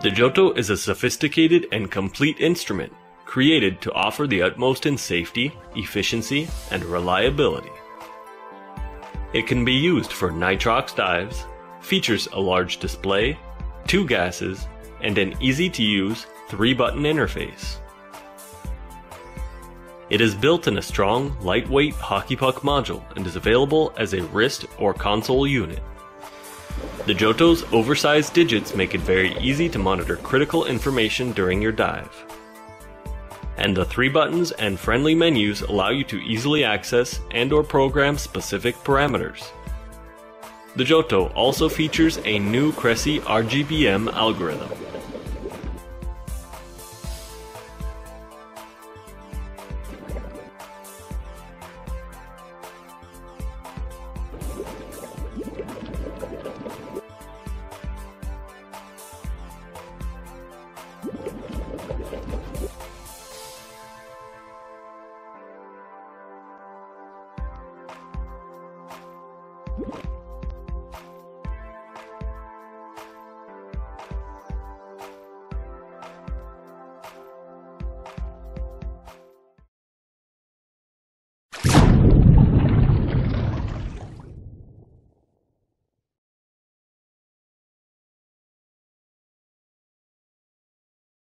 The Giotto is a sophisticated and complete instrument created to offer the utmost in safety, efficiency, and reliability. It can be used for nitrox dives, features a large display, two gases, and an easy to use 3 button interface. It is built in a strong, lightweight hockey puck module and is available as a wrist or console unit. The Giotto's oversized digits make it very easy to monitor critical information during your dive. And the three buttons and friendly menus allow you to easily access and or program specific parameters. The Johto also features a new Cressi RGBM algorithm. You